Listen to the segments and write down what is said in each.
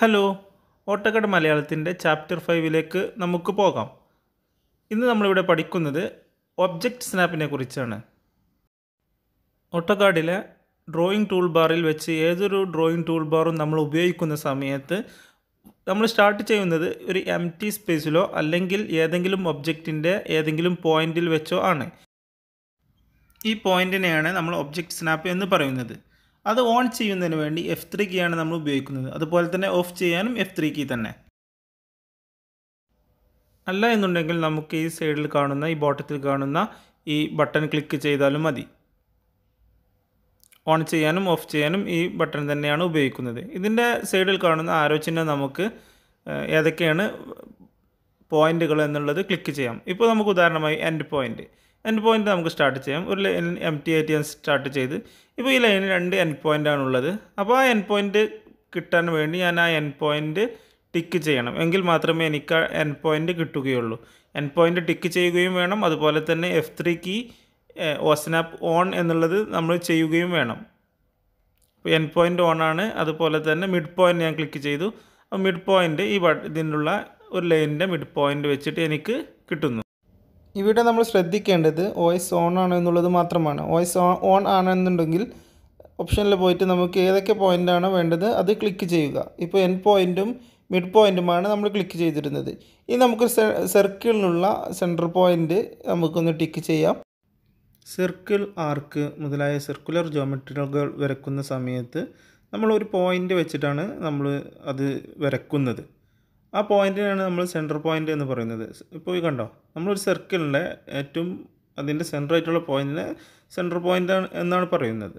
Hello ഓട്ടക്കട മലയാളത്തിന്റെ chapter ഫൈവിലേക്ക് നമുക്ക് പോകാം. ഇന്ന് നമ്മളിവിടെ പഠിക്കുന്നത് ഒബ്ജക്റ്റ് സ്നാപ്പിനെ കുറിച്ചാണ്. ഓട്ടോക്കാഡിലെ ഡ്രോയിങ് ടൂൾ ബാറിൽ വെച്ച് ഏതൊരു ഡ്രോയിങ് ടൂൾ ബാറും നമ്മൾ ഉപയോഗിക്കുന്ന സമയത്ത് നമ്മൾ സ്റ്റാർട്ട് ചെയ്യുന്നത് ഒരു എം ടി സ്പേസിലോ അല്ലെങ്കിൽ ഏതെങ്കിലും ഒബ്ജക്റ്റിന്റെ ഏതെങ്കിലും പോയിന്റിൽ വെച്ചോ ആണ്. ഈ പോയിന്റിനെയാണ് നമ്മൾ ഒബ്ജക്റ്റ് സ്നാപ്പ് എന്ന് പറയുന്നത്. അത് ഓൺ ചെയ്യുന്നതിന് വേണ്ടി എഫ് ത്രീ കീയാണ് നമ്മൾ ഉപയോഗിക്കുന്നത്. അതുപോലെ തന്നെ ഓഫ് ചെയ്യാനും എഫ് ത്രീ കീ തന്നെ. അല്ല എന്നുണ്ടെങ്കിൽ നമുക്ക് ഈ സൈഡിൽ കാണുന്ന ഈ ബോട്ടത്തിൽ കാണുന്ന ഈ ബട്ടൺ ക്ലിക്ക് ചെയ്താലും മതി. ഓൺ ചെയ്യാനും ഓഫ് ചെയ്യാനും ഈ ബട്ടൺ തന്നെയാണ് ഉപയോഗിക്കുന്നത്. ഇതിന്റെ സൈഡിൽ കാണുന്ന ആരോ ചിഹ്നം നമുക്ക് ഏതൊക്കെയാണ്? പോയിന്റുകൾ എന്നുള്ളത് ക്ലിക്ക് ചെയ്യാം. ഇപ്പോൾ നമുക്ക് ഉദാഹരണമായി എൻഡ് പോയിന്റ് എൻഡ് പോയിന്റ് നമുക്ക് സ്റ്റാർട്ട് ചെയ്യാം. ഒരു M T I T start ചെയ്ത് ഇപ്പോൾ ഈ ലൈനിൽ രണ്ട് എൻ പോയിന്റ് ഉള്ളത് അപ്പോൾ ആ എൻ പോയിന്റ് കിട്ടാൻ വേണ്ടി ഞാൻ ആ എൻ പോയിന്റ് ടിക്ക് ചെയ്യണം. എങ്കിൽ മാത്രമേ എനിക്ക് ആ എൻ പോയിന്റ് കിട്ടുകയുള്ളൂ. എൻ പോയിന്റ് ടിക്ക് ചെയ്യുകയും വേണം. അതുപോലെ തന്നെ F three key osnap on എന്നുള്ളത് നമ്മൾ ചെയ്യുകയും വേണം. അപ്പോൾ എൻ പോയിന്റ് ഓൺ ആണ്. അതുപോലെ തന്നെ മിഡ് പോയിന്റ് ഞാൻ ക്ലിക്ക് ചെയ്തു. അപ്പോൾ മിഡ് പോയിന്റ് ഈ ഇതിനുള്ള ഒരു ലൈനിന്റെ മിഡ് പോയിന്റ് വെച്ചിട്ട് എനിക്ക് കിട്ടുന്നു. ഇവിടെ നമ്മൾ ശ്രദ്ധിക്കേണ്ടത് വോയിസ് ഓൺ ആണോ എന്നുള്ളത് മാത്രമാണ്. വോയിസ് ഓൺ ആണെന്നുണ്ടെങ്കിൽ ഓപ്ഷനിൽ പോയിട്ട് നമുക്ക് ഏതൊക്കെ പോയിന്റാണ് വേണ്ടത് അത് ക്ലിക്ക് ചെയ്യുക. ഇപ്പോൾ എൻ പോയിന്റും മിഡ് പോയിന്റുമാണ് നമ്മൾ ക്ലിക്ക് ചെയ്തിരുന്നത്. ഇനി നമുക്ക് സർക്കിളിനുള്ള സെന്റർ പോയിന്റ് നമുക്കൊന്ന് ടിക്ക് ചെയ്യാം. സർക്കിൾ ആർക്ക് മുതലായ സർക്കുലർ ജോമെട്രികൾ വരക്കുന്ന സമയത്ത് നമ്മൾ ഒരു പോയിന്റ് വെച്ചിട്ടാണ് നമ്മൾ അത് വരക്കുന്നത് ആ പോയിന്റിനാണ് നമ്മൾ സെന്റർ പോയിന്റ് എന്ന് പറയുന്നത്. ഇപ്പോൾ ഈ കണ്ടോ? നമ്മളൊരു സർക്കിളിന്റെ ഏറ്റവും അതിന്റെ സെന്റർ ആയിട്ടുള്ള പോയിന്റിനെ സെന്റർ പോയിന്റ് എന്നാണ് പറയുന്നത്.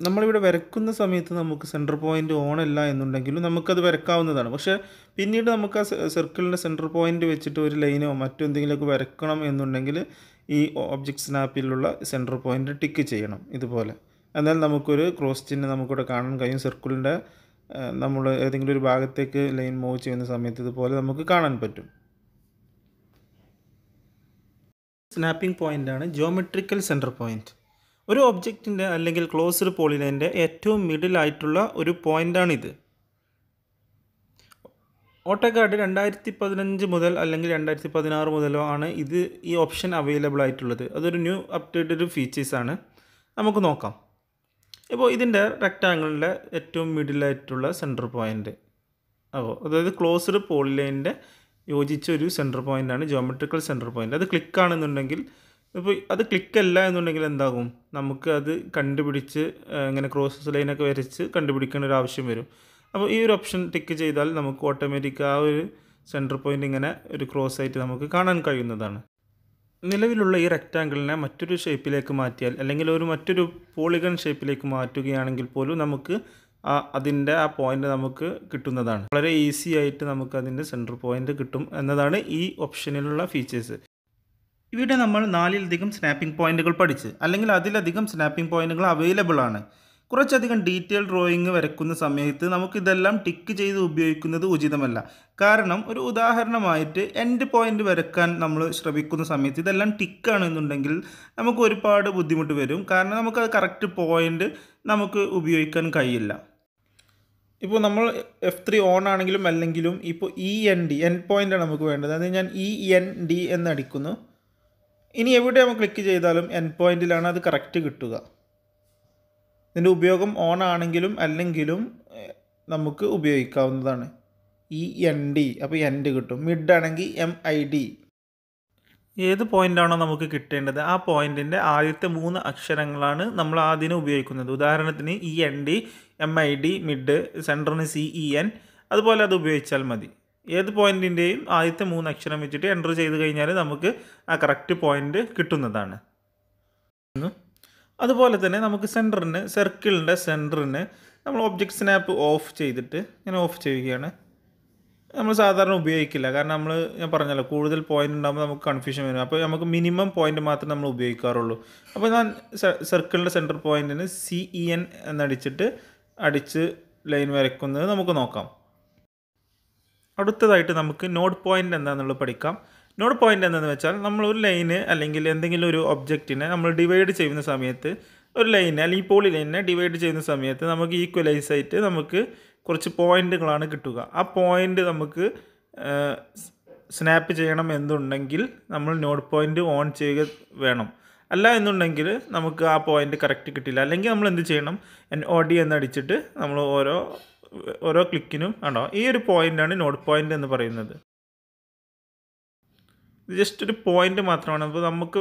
നമ്മളിവിടെ വരയ്ക്കുന്ന സമയത്ത് നമുക്ക് സെന്റർ പോയിന്റ് ഓൺ അല്ല എന്നുണ്ടെങ്കിലും നമുക്കത് വരക്കാവുന്നതാണ് പക്ഷേ പിന്നീട് നമുക്ക് ആ സർക്കിളിന്റെ സെന്റർ പോയിന്റ് വെച്ചിട്ട് ഒരു ലൈനോ മറ്റെന്തെങ്കിലുമൊക്കെ വരക്കണം എന്നുണ്ടെങ്കിൽ ഈ ഒബ്ജക്റ്റ് സ്നാപ്പിലുള്ള സെന്റർ പോയിന്റ് ടിക്ക് ചെയ്യണം ഇതുപോലെ. എന്നാൽ നമുക്കൊരു ക്രോസ് ചിഹ്നം നമുക്കിവിടെ കാണാൻ കഴിയും. സർക്കിളിന്റെ നമ്മൾ ഏതെങ്കിലും ഒരു ഭാഗത്തേക്ക് ലൈൻ മൂവ് ചെയ്യുന്ന സമയത്ത് ഇതുപോലെ നമുക്ക് കാണാൻ പറ്റും. സ്നാപ്പിംഗ് പോയിന്റാണ് ജോമെട്രിക്കൽ സെന്റർ പോയിന്റ് ഒരു ഒബ്ജക്റ്റിന്റെ അല്ലെങ്കിൽ ക്ലോസ്ഡ് പോളിലൈന്റെ ഏറ്റവും മിഡിലായിട്ടുള്ള ഒരു പോയിന്റാണിത് ഓട്ടോകാർഡ് രണ്ടായിരത്തി പതിനഞ്ച് മുതൽ അല്ലെങ്കിൽ രണ്ടായിരത്തി പതിനാറ് മുതലോ ആണ് ഇത് ഈ ഓപ്ഷൻ അവൈലബിൾ ആയിട്ടുള്ളത്. അതൊരു ന്യൂ അപ്ഡേറ്റഡ് ഫീച്ചേഴ്സാണ് നമുക്ക് നോക്കാം. ഇപ്പോൾ ഇതിന്റെ റെക്റ്റാങ്കിളിന്റെ ഏറ്റവും മിഡിലായിട്ടുള്ള സെന്റർ പോയിന്റ് അപ്പോൾ അതായത് ക്ലോസ്ഡ് പോളിലൈനിന്റെ യോജിച്ച ഒരു സെന്റർ പോയിന്റാണ് ജോമെട്രിക്കൽ സെന്റർ പോയിന്റ് അത് ക്ലിക്കാണെന്നുണ്ടെങ്കിൽ ഇപ്പോൾ അത് ക്ലിക്കല്ല എന്നുണ്ടെങ്കിൽ എന്താകും? നമുക്ക് അത് കണ്ടുപിടിച്ച് ഇങ്ങനെ ക്രോസ് ലൈനൊക്കെ വരച്ച് കണ്ടുപിടിക്കേണ്ട ഒരു ആവശ്യം വരും. അപ്പോൾ ഈ ഒരു ഓപ്ഷൻ ടിക്ക് ചെയ്താൽ നമുക്ക് ഓട്ടോമാറ്റിക് ആ ഒരു സെന്റർ പോയിന്റ് ഇങ്ങനെ ഒരു ക്രോസ് ആയിട്ട് നമുക്ക് കാണാൻ കഴിയുന്നതാണ്. നിലവിലുള്ള ഈ റെക്റ്റാങ്കിളിനെ മറ്റൊരു ഷേപ്പിലേക്ക് മാറ്റിയാൽ അല്ലെങ്കിൽ ഒരു മറ്റൊരു പോളിഗൺ ഷേപ്പിലേക്ക് മാറ്റുകയാണെങ്കിൽ പോലും നമുക്ക് അതിന്റെ ആ പോയിന്റ് നമുക്ക് കിട്ടുന്നതാണ്. വളരെ ഈസി ആയിട്ട് നമുക്ക് അതിന്റെ സെന്റർ പോയിന്റ് കിട്ടും എന്നതാണ് ഈ ഓപ്ഷനിലുള്ള ഫീച്ചേഴ്സ് ഇവിടെ നമ്മൾ നാലിലധികം സ്നാപ്പിംഗ് പോയിന്റുകൾ പഠിച്ച് അല്ലെങ്കിൽ അതിലധികം സ്നാപ്പിംഗ് പോയിന്റുകൾ അവൈലബിൾ ആണ്. കുറച്ചധികം ഡീറ്റെയിൽ ഡ്രോയിങ് വരയ്ക്കുന്ന സമയത്ത് നമുക്കിതെല്ലാം ടിക്ക് ചെയ്ത് ഉപയോഗിക്കുന്നത് ഉചിതമല്ല. കാരണം ഒരു ഉദാഹരണമായിട്ട് എൻഡ് പോയിന്റ് വരക്കാൻ നമ്മൾ ശ്രമിക്കുന്ന സമയത്ത് ഇതെല്ലാം ടിക്കാണെന്നുണ്ടെങ്കിൽ നമുക്ക് ഒരുപാട് ബുദ്ധിമുട്ട് വരും. കാരണം നമുക്കത് കറക്റ്റ് പോയിന്റ് നമുക്ക് ഉപയോഗിക്കാൻ കഴിയില്ല. ഇപ്പോൾ നമ്മൾ എഫ് ത്രീ ഓൺ ആണെങ്കിലും അല്ലെങ്കിലും ഇപ്പോൾ ഇ എൻ ഡി എൻ പോയിന്റാണ് നമുക്ക് വേണ്ടത്. അത് ഞാൻ ഇ എൻ ഡി എന്ന് അടിക്കുന്നു. ഇനി എവിടെ നമ്മൾ ക്ലിക്ക് ചെയ്താലും എൻ പോയിന്റിലാണ് അത് കറക്റ്റ് കിട്ടുക. ഇതിന്റെ ഉപയോഗം ഓൺ ആണെങ്കിലും അല്ലെങ്കിലും നമുക്ക് ഉപയോഗിക്കാവുന്നതാണ്. ഇ എൻ ഡി അപ്പോൾ എൻഡ് കിട്ടും. മിഡ് ആണെങ്കിൽ എം ഐ ഡി ഏത് പോയിന്റാണോ നമുക്ക് കിട്ടേണ്ടത്? ആ പോയിന്റിന്റെ ആദ്യത്തെ മൂന്ന് അക്ഷരങ്ങളാണ് നമ്മൾ ആദ്യം ഉപയോഗിക്കുന്നത്. ഉദാഹരണത്തിന് E N D M I D mid സെന്ററിന് C E N അതുപോലെ അത് ഉപയോഗിച്ചാൽ മതി. ഏത് പോയിന്റിന്റെയും ആദ്യത്തെ മൂന്ന് അക്ഷരം വെച്ചിട്ട് എന്റർ ചെയ്ത് കഴിഞ്ഞാൽ നമുക്ക് ആ കറക്റ്റ് പോയിന്റ് കിട്ടുന്നതാണ്. അതുപോലെ തന്നെ നമുക്ക് സെന്ററിന് സർക്കിളിന്റെ സെന്ററിന് നമ്മൾ ഒബ്ജക്റ്റ് സ്നാപ്പ് ഓഫ് ചെയ്തിട്ട് ഇങ്ങനെ ഓഫ് ചെയ്യുകയാണ്. നമ്മൾ സാധാരണ ഉപയോഗിക്കില്ല. കാരണം നമ്മൾ ഞാൻ പറഞ്ഞല്ലോ കൂടുതൽ പോയിന്റ് ഉണ്ടാകുമ്പോൾ നമുക്ക് കൺഫ്യൂഷൻ വരും. അപ്പോൾ നമുക്ക് മിനിമം പോയിന്റ് മാത്രമേ നമ്മൾ ഉപയോഗിക്കാറുള്ളൂ. അപ്പോൾ ഞാൻ സർക്കിളിന്റെ സെന്റർ പോയിന്റിന് സി ഇ എൻ എന്നടിച്ചിട്ട് അടിച്ച് ലൈൻ വരയ്ക്കുന്നത് നമുക്ക് നോക്കാം. അടുത്തതായിട്ട് നമുക്ക് നോഡ് പോയിന്റ് എന്താണെന്നുള്ളത് പഠിക്കാം. നോഡ് പോയിന്റ് എന്താണെന്ന് വെച്ചാൽ നമ്മൾ ഒരു ലൈന് അല്ലെങ്കിൽ എന്തെങ്കിലും ഒരു ഒബ്ജക്റ്റിനെ നമ്മൾ ഡിവൈഡ് ചെയ്യുന്ന സമയത്ത് ഒരു ലൈനെ അല്ലെങ്കിൽ പോളി ലൈനെ ഡിവൈഡ് ചെയ്യുന്ന സമയത്ത് നമുക്ക് ഈക്വലൈസ് ആയിട്ട് നമുക്ക് കുറച്ച് പോയിന്റുകളാണ് കിട്ടുക. ആ പോയിന്റ് നമുക്ക് സ്നാപ്പ് ചെയ്യണം എന്നുണ്ടെങ്കിൽ നമ്മൾ നോട്ട് പോയിന്റ് ഓൺ ചെയ്യുക വേണം. അല്ല എന്നുണ്ടെങ്കിൽ നമുക്ക് ആ പോയിന്റ് കറക്റ്റ് കിട്ടില്ല. അല്ലെങ്കിൽ നമ്മൾ എന്ത് ചെയ്യണം? എൻ ഒ ഡി എന്നടിച്ചിട്ട് നമ്മൾ ഓരോ ഓരോ ക്ലിക്കിനും ആണോ? ഈ ഒരു പോയിന്റാണ് നോട്ട് പോയിന്റ് എന്ന് പറയുന്നത്. ജസ്റ്റ് ഒരു പോയിന്റ് മാത്രമാണ്. അപ്പോൾ നമുക്ക്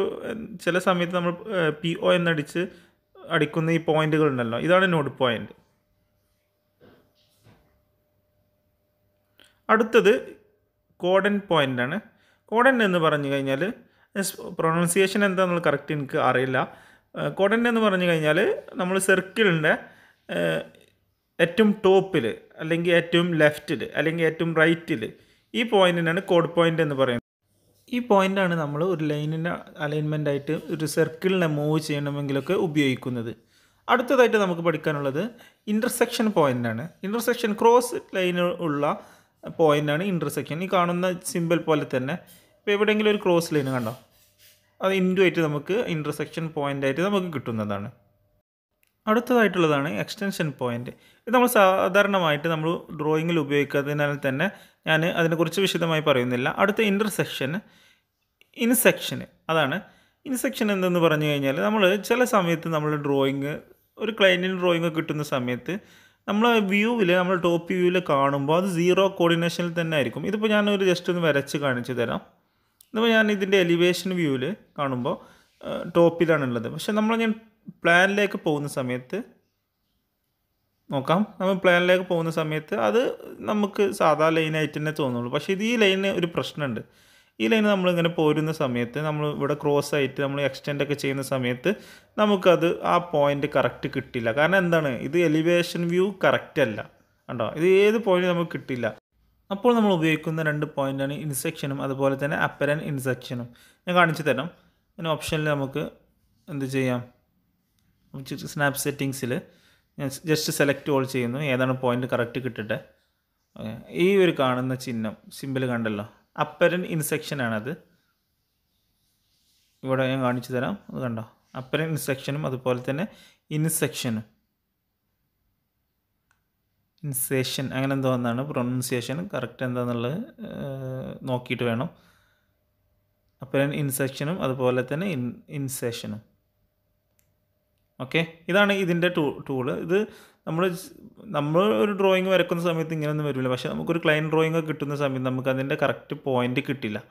ചില സമയത്ത് നമ്മൾ പി ഒ എന്നടിച്ച് അടിക്കുന്ന ഈ പോയിന്റുകൾ ഉണ്ടല്ലോ ഇതാണ് നോഡ് പോയിന്റ് അടുത്തത് കോഡൻ പോയിന്റ് ആണ്. കോഡൻ എന്ന് പറഞ്ഞു കഴിഞ്ഞാൽ പ്രൊണൗൺസിയേഷൻ എന്താണെന്നുള്ള കറക്റ്റ് എനിക്ക് അറിയില്ല. കോഡൻ എന്ന് പറഞ്ഞു കഴിഞ്ഞാൽ നമ്മൾ സർക്കിളിന്റെ ഏറ്റവും ടോപ്പിൽ അല്ലെങ്കിൽ ഏറ്റവും ലെഫ്റ്റിൽ അല്ലെങ്കിൽ ഏറ്റവും റൈറ്റിൽ ഈ പോയിന്റിനാണ് കോഡ് പോയിന്റ് എന്ന് പറയുന്നത്. ഈ പോയിന്റാണ് നമ്മൾ ഒരു ലൈനിന്റെ അലൈൻമെന്റ് ആയിട്ട് ഒരു സർക്കിളിനെ മൂവ് ചെയ്യണമെങ്കിലൊക്കെ ഉപയോഗിക്കുന്നത്. അടുത്തതായിട്ട് നമുക്ക് പഠിക്കാനുള്ളത് ഇന്റർസെക്ഷൻ പോയിന്റാണ് ഇന്റർസെക്ഷൻ ക്രോസ് ലൈൻ ഉള്ള പോയിന്റാണ് ഇന്റർസെക്ഷൻ ഈ കാണുന്ന സിമ്പിൾ പോലെ തന്നെ ഇപ്പോൾ എവിടെയെങ്കിലും ഒരു ക്രോസ് ലൈൻ കണ്ടോ? അത് ഇന്റു ആയിട്ട് നമുക്ക് ഇന്റർസെക്ഷൻ പോയിന്റായിട്ട് നമുക്ക് കിട്ടുന്നതാണ്. അടുത്തതായിട്ടുള്ളതാണ് എക്സ്റ്റൻഷൻ പോയിന്റ് ഇത് നമ്മൾ സാധാരണമായിട്ട് നമ്മൾ ഡ്രോയിങ്ങിൽ ഉപയോഗിക്കുന്നതിനാൽ തന്നെ ഞാൻ അതിനെക്കുറിച്ച് വിശദമായി പറയുന്നില്ല. അടുത്ത ഇന്റർസെക്ഷൻ ഇൻസെക്ഷൻ അതാണ് ഇൻസെക്ഷൻ എന്തെന്ന് പറഞ്ഞു കഴിഞ്ഞാൽ നമ്മൾ ചില സമയത്ത് നമ്മൾ ഡ്രോയിങ് ഒരു ക്ലയന്റിന് ഡ്രോയിങ് കിട്ടുന്ന സമയത്ത് നമ്മൾ വ്യൂവിൽ നമ്മൾ ടോപ്പ് വ്യൂവിൽ കാണുമ്പോൾ അത് സീറോ കോർഡിനേഷനിൽ തന്നെ ആയിരിക്കും. ഇതിപ്പോൾ ഞാനൊരു ജസ്റ്റ് ഒന്ന് വരച്ച് കാണിച്ചു തരാം. ഇതിപ്പോൾ ഞാൻ ഇതിന്റെ എലിവേഷൻ വ്യൂവിൽ കാണുമ്പോൾ ടോപ്പിലാണുള്ളത് പക്ഷേ നമ്മൾ ഞാൻ പ്ലാനിലേക്ക് പോകുന്ന സമയത്ത് നോക്കാം. നമ്മൾ പ്ലാനിലേക്ക് പോകുന്ന സമയത്ത് അത് നമുക്ക് സാധാ ലൈനായിട്ട് തന്നെ തോന്നുള്ളൂ. പക്ഷേ ഇത് ഈ ലൈനിന് ഒരു പ്രശ്നമുണ്ട്. ഈ ലൈൻ നമ്മളിങ്ങനെ പോരുന്ന സമയത്ത് നമ്മൾ ഇവിടെ ക്രോസ് ആയിട്ട് നമ്മൾ എക്സ്റ്റെൻഡ് ഒക്കെ ചെയ്യുന്ന സമയത്ത് നമുക്കത് ആ പോയിന്റ് കറക്റ്റ് കിട്ടില്ല. കാരണം എന്താണ്? ഇത് എലിവേഷൻ വ്യൂ കറക്റ്റ് അല്ല. കണ്ടോ? ഇത് ഏത് പോയിന്റ് നമുക്ക് കിട്ടില്ല. അപ്പോൾ നമ്മൾ ഉപയോഗിക്കുന്ന രണ്ട് പോയിന്റാണ് ഇൻസെക്ഷനും അതുപോലെ തന്നെ അപ്പരൻ ഇൻസെക്ഷനും ഞാൻ കാണിച്ചു തരാം. അതിന് ഓപ്ഷനിൽ നമുക്ക് എന്ത് ചെയ്യാം? സ്നാപ്പ് സെറ്റിങ്സിൽ ഞാൻ ജസ്റ്റ് സെലക്ട് ഓൾ ചെയ്യുന്നു. ഏതാണ് പോയിന്റ് കറക്റ്റ് കിട്ടട്ടെ. ഈ ഒരു കാണുന്ന ചിഹ്നം സിമ്പിൾ കണ്ടല്ലോ. അപ്പരൻ ഇൻസെക്ഷനാണത് ഇവിടെ ഞാൻ കാണിച്ചു തരാം. അത് കണ്ടോ? അപ്പരൻ ഇൻസെക്ഷനും അതുപോലെ തന്നെ ഇൻസെക്ഷനും ഇൻസേഷൻ അങ്ങനെ എന്തോ എന്നാണ് പ്രൊണൗൺസിയേഷൻ കറക്റ്റ് എന്താണെന്നുള്ളത് നോക്കിയിട്ട് വേണം. അപ്പരൻ ഇൻസെക്ഷനും അതുപോലെ തന്നെ ഇൻ ഇൻസേഷനും ഓക്കെ? ഇതാണ് ഇതിന്റെ ടൂ ടൂൾ. ഇത് നമ്മൾ നമ്മൾ ഒരു ഡ്രോയിങ് വരക്കുന്ന സമയത്ത് ഇങ്ങനെയൊന്നും വരില്ല പക്ഷേ നമുക്കൊരു ക്ലൈൻ ഡ്രോയിങ് കിട്ടുന്ന സമയത്ത് നമുക്ക് അതിന്റെ കറക്റ്റ് പോയിന്റ് കിട്ടില്ല.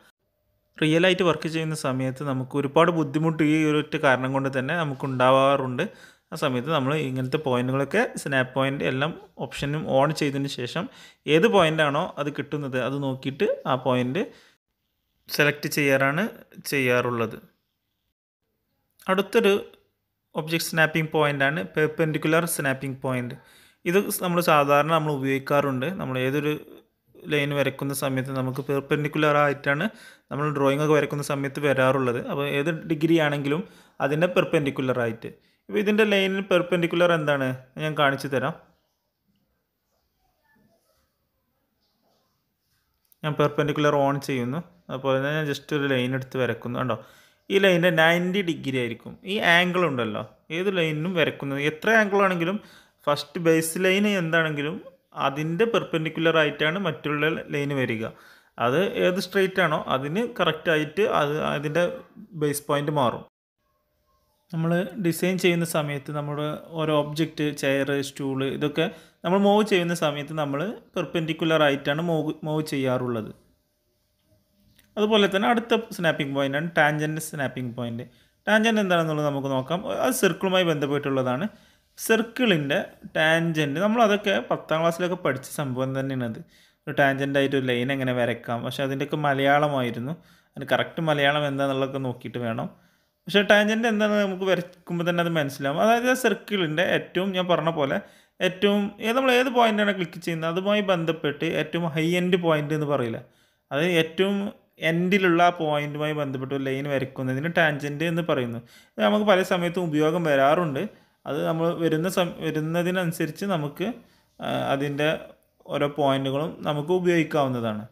റിയലായിട്ട് വർക്ക് ചെയ്യുന്ന സമയത്ത് നമുക്ക് ഒരുപാട് ബുദ്ധിമുട്ട് ഈ ഒരൊറ്റ കാരണം കൊണ്ട് തന്നെ നമുക്ക് ഉണ്ടാവാറുണ്ട്. ആ സമയത്ത് നമ്മൾ ഇങ്ങനത്തെ പോയിന്റുകളൊക്കെ സ്നാപ്പ് പോയിന്റ് എല്ലാം ഓപ്ഷനും ഓൺ ചെയ്തതിന് ശേഷം ഏത് പോയിന്റാണോ അത് കിട്ടുന്നത് അത് നോക്കിയിട്ട് ആ പോയിന്റ് സെലക്ട് ചെയ്യാറാണ് ചെയ്യാറുള്ളത്. അടുത്തൊരു ഒബ്ജക്റ്റ് സ്നാപ്പിംഗ് പോയിന്റാണ് പെർപെൻഡിക്കുലർ സ്നാപ്പിംഗ് പോയിന്റ് ഇത് നമ്മൾ സാധാരണ നമ്മൾ ഉപയോഗിക്കാറുണ്ട്. നമ്മൾ ഏതൊരു ലൈൻ വരയ്ക്കുന്ന സമയത്ത് നമുക്ക് പെർപെൻഡിക്കുലർ ആയിട്ടാണ് നമ്മൾ ഡ്രോയിങ് ഒക്കെ വരയ്ക്കുന്ന സമയത്ത് വരാറുള്ളത്. അപ്പോൾ ഏത് ഡിഗ്രി ആണെങ്കിലും അതിന്റെ പെർപെൻഡിക്കുലർ ആയിട്ട്. ഇപ്പോൾ ഇതിന്റെ ലൈനിന് പെർപെൻഡിക്കുലർ എന്താണ്? ഞാൻ കാണിച്ചു തരാം. ഞാൻ പെർപെൻഡിക്കുലർ ഓൺ ചെയ്യുന്നു. അപ്പോൾ ഞാൻ ജസ്റ്റ് ഒരു ലൈൻ എടുത്ത് വരക്കുന്നു കണ്ടോ? ഈ ലൈനിന്റെ നയന്റി ഡിഗ്രി ആയിരിക്കും. ഈ ആംഗിൾ ഉണ്ടല്ലോ. ഏത് ലൈനിനും വരക്കുന്നത്. എത്ര ആംഗിൾ ആണെങ്കിലും ഫസ്റ്റ് ബേസ് ലൈൻ എന്താണെങ്കിലും അതിന്റെ പെർപെൻഡിക്കുലർ ആയിട്ടാണ് മറ്റുള്ള ലൈൻ വരിക. അത് ഏത് സ്ട്രെയിറ്റ് ആണോ അതിന് കറക്റ്റായിട്ട് അത് അതിന്റെ ബേസ് പോയിന്റ് മാറും. നമ്മൾ ഡിസൈൻ ചെയ്യുന്ന സമയത്ത് നമ്മുടെ ഓരോ ഒബ്ജക്റ്റ് ചെയർ സ്റ്റൂൾ ഇതൊക്കെ നമ്മൾ മൂവ് ചെയ്യുന്ന സമയത്ത് നമ്മൾ പെർപെൻഡിക്കുലർ ആയിട്ടാണ് മൂവ് മൂവ് ചെയ്യാറുള്ളത്. അതുപോലെ തന്നെ അടുത്ത സ്നാപ്പിംഗ് പോയിന്റാണ് ടാൻജന്റ് സ്നാപ്പിംഗ് പോയിന്റ് ടാൻജന്റ് എന്താണെന്നുള്ളത് നമുക്ക് നോക്കാം. അത് സർക്കിളുമായി ബന്ധപ്പെട്ടുള്ളതാണ്. സർക്കിളിന്റെ ടാൻജന്റ് നമ്മളതൊക്കെ പത്താം ക്ലാസ്സിലൊക്കെ പഠിച്ച സംഭവം തന്നെയാണ് അത്. ഒരു ടാഞ്ചന്റായിട്ട് ഒരു ലൈൻ എങ്ങനെ വരയ്ക്കാം? പക്ഷേ അതിന്റെയൊക്കെ മലയാളമായിരുന്നു. അതിന് കറക്റ്റ് മലയാളം എന്താണെന്നുള്ളതൊക്കെ നോക്കിയിട്ട് വേണം. പക്ഷേ ടാൻജന്റ് എന്താണെന്ന് നമുക്ക് വരയ്ക്കുമ്പോൾ തന്നെ അത് മനസ്സിലാവും. അതായത് ആ സർക്കിളിന്റെ ഏറ്റവും ഞാൻ പറഞ്ഞ പോലെ ഏറ്റവും ഏത് നമ്മൾ ഏത് പോയിന്റാണ് ക്ലിക്ക് ചെയ്യുന്നത്? അതുമായി ബന്ധപ്പെട്ട് ഏറ്റവും ഹൈ എൻഡ് പോയിന്റ് എന്ന് പറയില്ല? അത് ഏറ്റവും എൻഡിലുള്ള ആ പോയിന്റുമായി ബന്ധപ്പെട്ട് ലൈൻ വരയ്ക്കുന്നതിന് ടാൻജന്റ് എന്ന് പറയുന്നു. ഇത് നമുക്ക് പല സമയത്തും ഉപയോഗം വരാറുണ്ട്. അത് നമ്മൾ വരുന്ന സം വരുന്നതിനനുസരിച്ച് നമുക്ക് അതിന്റെ ഓരോ പോയിന്റുകളും നമുക്ക് ഉപയോഗിക്കാവുന്നതാണ്.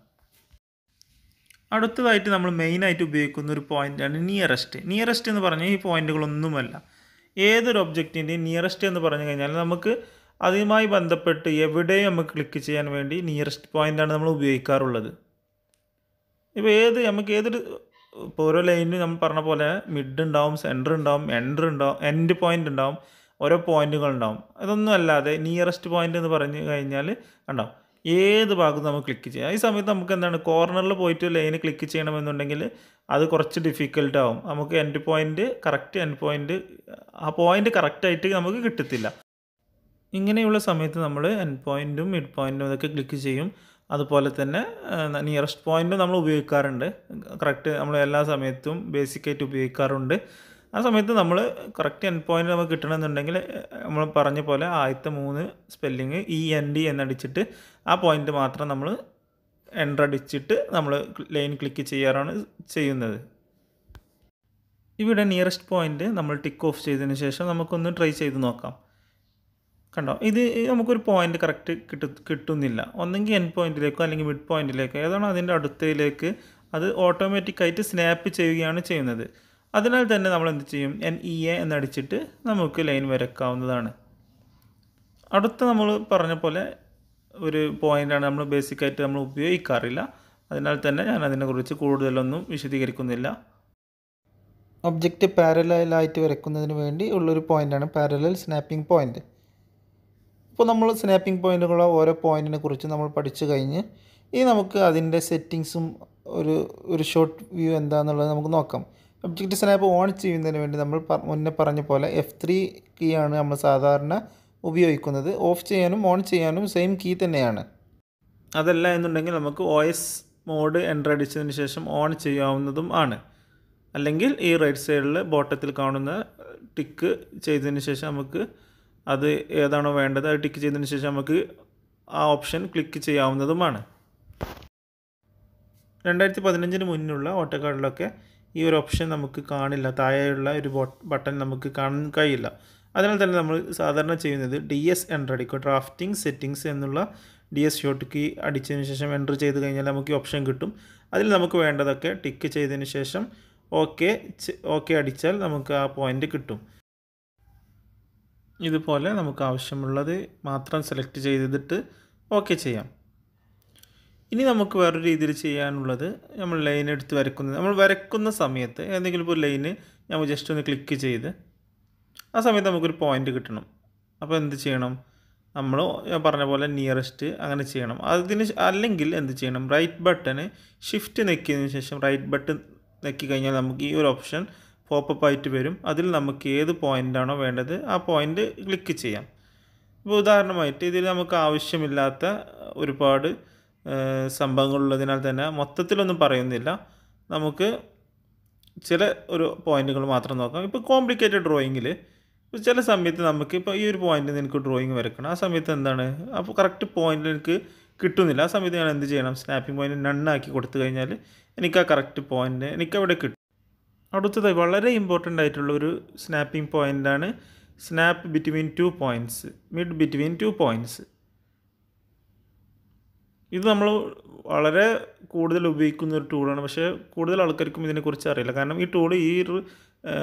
അടുത്തതായിട്ട് നമ്മൾ മെയിനായിട്ട് ഉപയോഗിക്കുന്ന ഒരു പോയിന്റാണ് നിയറസ്റ്റ് നിയറസ്റ്റ് എന്ന് പറഞ്ഞാൽ ഈ പോയിന്റുകളൊന്നുമല്ല ഏതൊരു ഒബ്ജക്റ്റിന്റെയും നിയറസ്റ്റ് എന്ന് പറഞ്ഞു കഴിഞ്ഞാൽ നമുക്ക് അതുമായി ബന്ധപ്പെട്ട് എവിടെയും നമുക്ക് ക്ലിക്ക് ചെയ്യാൻ വേണ്ടി നിയറസ്റ്റ് പോയിന്റാണ് നമ്മൾ ഉപയോഗിക്കാറുള്ളത്. ഇപ്പോൾ ഏത് നമുക്ക് ഏതൊരു ഇപ്പോൾ ഓരോ ലൈനിലും നമ്മൾ പറഞ്ഞ പോലെ മിഡ് ഉണ്ടാവും സെന്റർ ഉണ്ടാവും എൻഡർ ഉണ്ടാവും എൻഡ് പോയിന്റ് ഉണ്ടാവും ഓരോ പോയിന്റുകൾ ഉണ്ടാവും അതൊന്നും അല്ലാതെ നിയറസ്റ്റ് പോയിന്റ് എന്ന് പറഞ്ഞു കഴിഞ്ഞാൽ ഉണ്ടാവും ഏത് ഭാഗത്തും നമുക്ക് ക്ലിക്ക് ചെയ്യാം. ഈ സമയത്ത് നമുക്ക് എന്താണ് കോർണറിൽ പോയിട്ട് ലൈന് ക്ലിക്ക് ചെയ്യണമെന്നുണ്ടെങ്കിൽ അത് കുറച്ച് ഡിഫിക്കൽട്ട് ആവും. നമുക്ക് end point correct end point ആ പോയിന്റ് കറക്റ്റായിട്ട് നമുക്ക് കിട്ടത്തില്ല. ഇങ്ങനെയുള്ള സമയത്ത് നമ്മൾ എൻഡ് പോയിന്റും മിഡ് പോയിന്റും ഇതൊക്കെ ക്ലിക്ക് ചെയ്യും. അതുപോലെ തന്നെ നിയറസ്റ്റ് പോയിന്റും നമ്മൾ ഉപയോഗിക്കാറുണ്ട്. കറക്റ്റ് നമ്മൾ എല്ലാ സമയത്തും ബേസിക്കായിട്ട് ഉപയോഗിക്കാറുണ്ട്. ആ സമയത്ത് നമ്മൾ കറക്റ്റ് എൻ പോയിന്റ് നമുക്ക് കിട്ടണമെന്നുണ്ടെങ്കിൽ നമ്മൾ പറഞ്ഞ പോലെ ആദ്യത്തെ മൂന്ന് സ്പെല്ലിങ് ഇ എൻ ഡി എന്നടിച്ചിട്ട് ആ പോയിന്റ് മാത്രം നമ്മൾ എന്റർ അടിച്ചിട്ട് നമ്മൾ ലൈൻ ക്ലിക്ക് ചെയ്യാറാണ് ചെയ്യുന്നത്. ഇവിടെ നിയറസ്റ്റ് പോയിന്റ് നമ്മൾ ടിക്ക് ഓഫ് ചെയ്തതിന് ശേഷം നമുക്കൊന്ന് ട്രൈ ചെയ്ത് നോക്കാം. കണ്ടോ? ഇത് നമുക്കൊരു പോയിന്റ് കറക്റ്റ് കിട്ടു കിട്ടുന്നില്ല. ഒന്നെങ്കിൽ എൻ പോയിന്റിലേക്കോ അല്ലെങ്കിൽ മിഡ് പോയിന്റിലേക്കോ ഏതാണോ അതിന്റെ അടുത്തയിലേക്ക് അത് ഓട്ടോമാറ്റിക്കായിട്ട് സ്നാപ്പ് ചെയ്യുകയാണ് ചെയ്യുന്നത്. അതിനാൽ തന്നെ നമ്മൾ എന്ത് ചെയ്യും? എൻ ഇ എ എന്നടിച്ചിട്ട് നമുക്ക് ലൈൻ വരക്കാവുന്നതാണ്. അടുത്ത നമ്മൾ പറഞ്ഞ പോലെ ഒരു പോയിന്റാണ് നമ്മൾ ബേസിക്കായിട്ട് നമ്മൾ ഉപയോഗിക്കാറില്ല. അതിനാൽ തന്നെ ഞാൻ അതിനെക്കുറിച്ച് കൂടുതലൊന്നും വിശദീകരിക്കുന്നില്ല. ഒബ്ജക്റ്റ് പാരലായിട്ട് വരയ്ക്കുന്നതിന് വേണ്ടി ഉള്ളൊരു പോയിന്റാണ് പാരലൽ സ്നാപ്പിംഗ് പോയിന്റ് ഇപ്പോൾ നമ്മൾ സ്നാപ്പിംഗ് പോയിന്റുകളോ ഓരോ പോയിന്റിനെ കുറിച്ച് നമ്മൾ പഠിച്ചു കഴിഞ്ഞ് ഇനി നമുക്ക് അതിന്റെ സെറ്റിങ്സും ഒരു ഒരു ഷോർട്ട് വ്യൂ എന്താണെന്നുള്ളത് നമുക്ക് നോക്കാം. ഒബ്ജക്റ്റ് സ്നാപ്പ് ഓൺ ചെയ്യുന്നതിന് വേണ്ടി നമ്മൾ മുന്നേ പറഞ്ഞ പോലെ എഫ് ത്രീ കീ ആണ് നമ്മൾ സാധാരണ ഉപയോഗിക്കുന്നത്. ഓഫ് ചെയ്യാനും ഓൺ ചെയ്യാനും സെയിം കീ തന്നെയാണ്. അതല്ല എന്നുണ്ടെങ്കിൽ നമുക്ക് ഒ എസ് മോഡ് എന്റർ അടിച്ചതിന് ശേഷം ഓൺ ചെയ്യാവുന്നതും ആണ്. അല്ലെങ്കിൽ ഈ റൈറ്റ് സൈഡിൽ ബോട്ടത്തിൽ കാണുന്ന ടിക്ക് ചെയ്തതിന് ശേഷം നമുക്ക് അത് ഏതാണോ വേണ്ടത് അത് ടിക്ക് ചെയ്തതിന് ശേഷം നമുക്ക് ആ ഓപ്ഷൻ ക്ലിക്ക് ചെയ്യാവുന്നതുമാണ്. രണ്ടായിരത്തി പതിനഞ്ചിന് മുന്നിലുള്ള ഓട്ടോക്കാർഡിലൊക്കെ ഈ ഒരു ഓപ്ഷൻ നമുക്ക് കാണില്ല. താഴെയുള്ള ഒരു ബട്ടൺ നമുക്ക് കാണാൻ കഴിയില്ല. അതിനാൽ തന്നെ നമ്മൾ സാധാരണ ചെയ്യുന്നത് ഡി എസ് എന്റർ അടിക്കും ഡ്രാഫ്റ്റിംഗ് സെറ്റിങ്സ് എന്നുള്ള ഡി എസ് ഷോട്ട് കീ അടിച്ചതിന് ശേഷം എന്റർ ചെയ്ത് കഴിഞ്ഞാൽ നമുക്ക് ഈ ഓപ്ഷൻ കിട്ടും. അതിൽ നമുക്ക് വേണ്ടതൊക്കെ ടിക്ക് ചെയ്തതിന് ശേഷം ഓക്കെ ഓക്കെ അടിച്ചാൽ നമുക്ക് ആ പോയിന്റ് കിട്ടും. ഇതുപോലെ നമുക്ക് ആവശ്യമുള്ളത് മാത്രം സെലക്ട് ചെയ്തിട്ട് ഓക്കെ ചെയ്യാം. ഇനി നമുക്ക് വേറൊരു രീതിയിൽ ചെയ്യാനുള്ളത് നമ്മൾ ലൈൻ എടുത്ത് വരക്കുന്നത് നമ്മൾ വരക്കുന്ന സമയത്ത് ഏതെങ്കിലും ഇപ്പോൾ ലൈന് നമ്മൾ ജസ്റ്റ് ഒന്ന് ക്ലിക്ക് ചെയ്ത് ആ സമയത്ത് നമുക്കൊരു പോയിന്റ് കിട്ടണം. അപ്പോൾ എന്ത് ചെയ്യണം? നമ്മൾ ഞാൻ പറഞ്ഞ പോലെ നിയറസ്റ്റ് അങ്ങനെ ചെയ്യണം. അതിന് അല്ലെങ്കിൽ എന്ത് ചെയ്യണം? റൈറ്റ് ബട്ടണ് ഷിഫ്റ്റ് നെക്കിയതിന് ശേഷം റൈറ്റ് ബട്ടൺ നെക്കി കഴിഞ്ഞാൽ നമുക്ക് ഈ ഒരു ഓപ്ഷൻ പോപ്പപ്പ് ആയിട്ട് വരും. അതിൽ നമുക്ക് ഏത് പോയിന്റാണോ വേണ്ടത് ആ പോയിന്റ് ക്ലിക്ക് ചെയ്യാം. ഇപ്പോൾ ഉദാഹരണമായിട്ട് ഇതിൽ നമുക്ക് ആവശ്യമില്ലാത്ത ഒരുപാട് സംഭവങ്ങളുള്ളതിനാൽ തന്നെ മൊത്തത്തിലൊന്നും പറയുന്നില്ല. നമുക്ക് ചില ഒരു പോയിന്റുകൾ മാത്രം നോക്കാം. ഇപ്പോൾ കോംപ്ലിക്കേറ്റഡ് ഡ്രോയിങ്ങിൽ ഇപ്പോൾ ചില സമയത്ത് നമുക്ക് ഇപ്പോൾ ഈ ഒരു പോയിന്റിൽ എനിക്ക് ഡ്രോയിങ് വരക്കണം. ആ സമയത്ത് എന്താണ്? അപ്പോൾ കറക്റ്റ് പോയിന്റിൽ എനിക്ക് കിട്ടുന്നില്ല. ആ സമയത്ത് ഞാൻ എന്ത് ചെയ്യണം? സ്നാപ്പിംഗ് പോയിന്റ് നണ്ണാക്കി കൊടുത്തു കഴിഞ്ഞാൽ എനിക്ക് ആ കറക്റ്റ് പോയിന്റ് എനിക്ക് അവിടെ കിട്ടും. അടുത്തതായി വളരെ ഇമ്പോർട്ടന്റ് ആയിട്ടുള്ള ഒരു സ്നാപ്പിംഗ് പോയിന്റാണ് snap between two points mid between two points ഇത് നമ്മൾ വളരെ കൂടുതൽ ഉപയോഗിക്കുന്ന ഒരു ടൂളാണ് പക്ഷേ കൂടുതൽ ആൾക്കാർക്കും ഇതിനെക്കുറിച്ച് അറിയില്ല. കാരണം ഈ ടൂൾ ഈ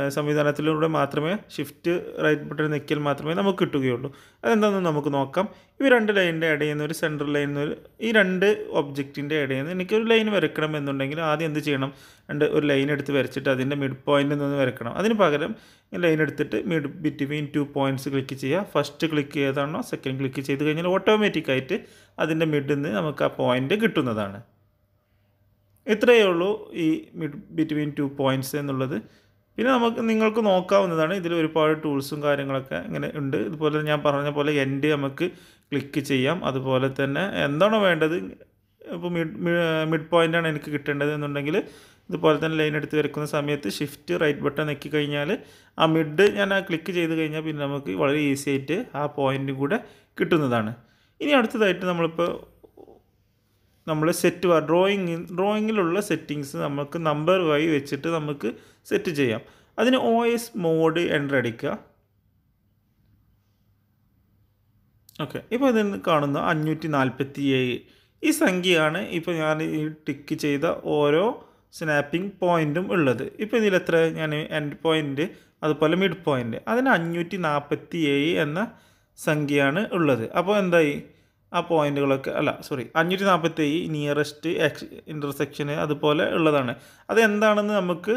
സംവിധാനത്തിലൂടെ മാത്രമേ ഷിഫ്റ്റ് റൈറ്റ് ബട്ടൺ നിൽക്കിയാൽ മാത്രമേ നമുക്ക് കിട്ടുകയുള്ളൂ. അതെന്താണെന്ന് നമുക്ക് നോക്കാം. ഈ രണ്ട് ലൈനിന്റെ ഇടയിൽ നിന്ന് ഒരു സെൻട്രൽ ലൈനിൽ നിന്ന് ഒരു ഈ രണ്ട് ഒബ്ജക്റ്റിന്റെ ഇടയിൽ നിന്ന് എനിക്കൊരു ലൈൻ വരയ്ക്കണം എന്നുണ്ടെങ്കിൽ ആദ്യം എന്ത് ചെയ്യണം? രണ്ട് ഒരു ലൈൻ എടുത്ത് വരച്ചിട്ട് അതിന്റെ മിഡ് പോയിന്റിൽ നിന്ന് വരയ്ക്കണം. അതിന് പകരം ലൈൻ എടുത്തിട്ട് mid between two points click ചെയ്യുക. ഫസ്റ്റ് ക്ലിക്ക് ചെയ്താണോ സെക്കൻഡ് ക്ലിക്ക് ചെയ്ത് കഴിഞ്ഞാൽ ഓട്ടോമാറ്റിക്കായിട്ട് അതിന്റെ മിഡിൽ നിന്ന് നമുക്ക് ആ പോയിന്റ് കിട്ടുന്നതാണ്. ഇത്രയേ ഉള്ളൂ ഈ മിഡ് ബിറ്റ്വീൻ ടു പോയിന്റ്സ് എന്നുള്ളത്. പിന്നെ നമുക്ക് നിങ്ങൾക്ക് നോക്കാവുന്നതാണ്. ഇതിൽ ഒരുപാട് ടൂൾസും കാര്യങ്ങളൊക്കെ ഇങ്ങനെ ഉണ്ട്. ഇതുപോലെ ഞാൻ പറഞ്ഞ പോലെ എൻഡ് നമുക്ക് ക്ലിക്ക് ചെയ്യാം. അതുപോലെ തന്നെ എന്താണോ വേണ്ടത്? ഇപ്പോൾ മിഡ് മിഡ് പോയിന്റാണ് എനിക്ക് കിട്ടേണ്ടത് എന്നുണ്ടെങ്കിൽ ഇതുപോലെ തന്നെ ലൈൻ എടുത്ത് വരയ്ക്കുന്ന സമയത്ത് ഷിഫ്റ്റ് റൈറ്റ് ബട്ടൺ നെക്കി കഴിഞ്ഞാൽ ആ മിഡ് ഞാൻ ആ ക്ലിക്ക് ചെയ്ത് കഴിഞ്ഞാൽ പിന്നെ നമുക്ക് വളരെ ഈസി ആയിട്ട് ആ പോയിന്റ് കൂടെ കിട്ടുന്നതാണ്. ഇനി അടുത്തതായിട്ട് നമ്മളിപ്പോൾ നമ്മൾ സെറ്റ് ഡ്രോയിങ് ഡ്രോയിങ്ങിലുള്ള സെറ്റിങ്സ് നമുക്ക് നമ്പർ വൈ വെച്ചിട്ട് നമുക്ക് സെറ്റ് ചെയ്യാം. അതിന് ഒ എസ് മോഡ് എന്റർ അടിക്കുക. ഓക്കെ ഇപ്പോൾ ഇതിന് കാണുന്ന അഞ്ഞൂറ്റി നാൽപ്പത്തി ഏഴ് ഈ സംഖ്യയാണ് ഇപ്പോൾ ഞാൻ ഈ ടിക്ക് ചെയ്ത ഓരോ സ്നാപ്പിംഗ് പോയിന്റും ഉള്ളത്. ഇപ്പോൾ ഇതിൽ എത്ര? ഞാൻ എൻഡ് പോയിന്റ് അതുപോലെ മിഡ് പോയിന്റ് അതിന് അഞ്ഞൂറ്റി നാൽപ്പത്തി ഏഴ് എന്ന സംഖ്യയാണ് ഉള്ളത്. അപ്പോൾ എന്തായി? ആ പോയിന്റുകളൊക്കെ അല്ല സോറി അഞ്ഞൂറ്റി നാൽപ്പത്തി ഏഴ് നിയറസ്റ്റ് എക്സ് ഇന്റർസെക്ഷന് അതുപോലെ ഉള്ളതാണ്. അതെന്താണെന്ന് നമുക്ക്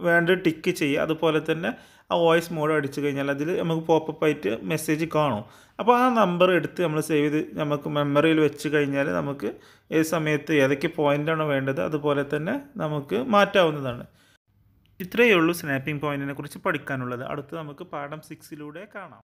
വേണ്ട ടിക്ക് ചെയ്യുക. അതുപോലെ തന്നെ ആ വോയിസ് മോഡ് അടിച്ചു കഴിഞ്ഞാൽ അതിൽ നമുക്ക് പോപ്പപ്പ് ആയിട്ട് മെസ്സേജ് കാണും. അപ്പോൾ ആ നമ്പർ എടുത്ത് നമ്മൾ സേവ് ചെയ്ത് നമുക്ക് മെമ്മറിയിൽ വെച്ച് കഴിഞ്ഞാൽ നമുക്ക് ഏത് സമയത്ത് ഏതൊക്കെ പോയിന്റാണോ വേണ്ടത് അതുപോലെ തന്നെ നമുക്ക് മാറ്റാവുന്നതാണ്. ഇത്രയേ ഉള്ളൂ സ്നാപ്പിംഗ് പോയിന്റിനെ കുറിച്ച് പഠിക്കാനുള്ളത്. അടുത്ത് നമുക്ക് പാഠം സിക്സിലൂടെ കാണാം.